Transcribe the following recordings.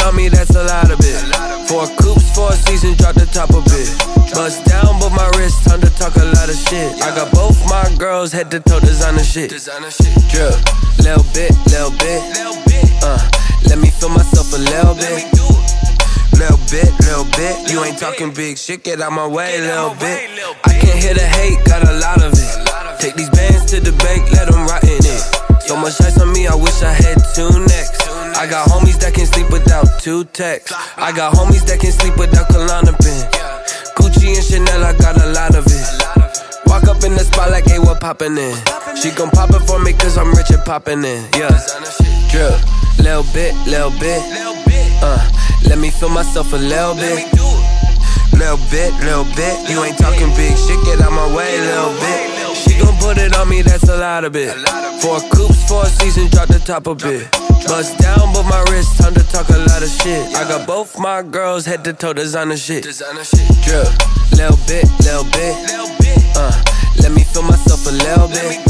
on me, that's a lot of it. Four Coupes, four seasons, drop the top a bit. Bust down, but my wrist, time to talk a lot of shit. I got both my girls, head to toe, designer shit. Drip, little bit, little bit. Uh, let me feel myself a little bit. Little bit, little bit. You ain't talking big shit, get out my way, little bit. I can't hear the hate, got a lot of it. Take these bands to the bank, let them rot in it. So much ice on me, I wish I had two necks. I got homies that can sleep without two TECs. I got homies that can sleep without Klonopin. Gucci and Chanel, I got a lot of it. Walk up in the spot like, hey, what poppin' in? She gon' pop it for me cause I'm rich and poppin' in. Yeah. Drip, little bit, little bit. Uh, let me feel myself a little bit. Little bit, little bit. You ain't talking big shit, get out my way, little bit. She gon' put it on me, that's a lot of it. Four Coupes, four seasons, drop the top a bit. Bust down, but my wrist, time to talk a lot of shit. I got both my girls, head to toe, designer shit. Drip, little bit, little bit. Uh, let me feel myself a little bit.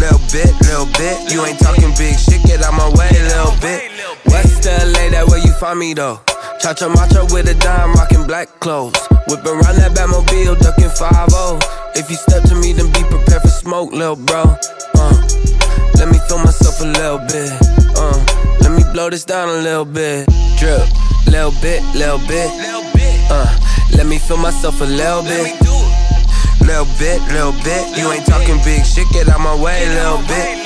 Little bit, little bit. You ain't talking big shit, get out my way, little bit. West LA, that where you find me though. Cha cha macha with a dime, rocking black clothes. Whip around that Batmobile, ducking 5 If you step to me, then be prepared for smoke, little bro. Uh, let me feel myself a little bit. Uh, let me blow this down a little bit. Drip, little bit, little bit. Uh, let me feel myself a little bit. Little bit, little bit. You ain't talking big shit, get out my way, little bit.